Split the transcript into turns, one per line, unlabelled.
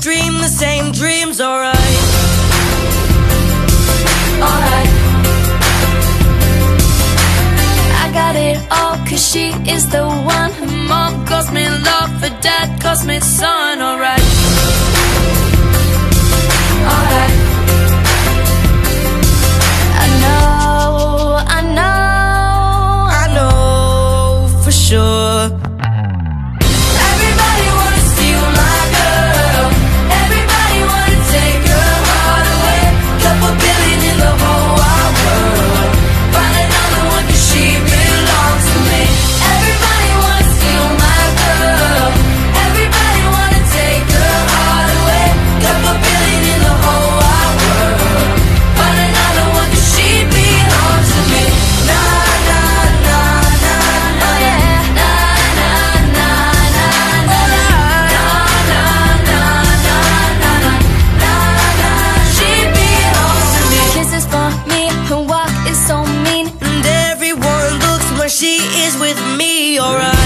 dream the same dreams, alright.
Alright. I got it all, cause she is the one. Mom calls me love, her dad calls me son, alright. she is with me, alright.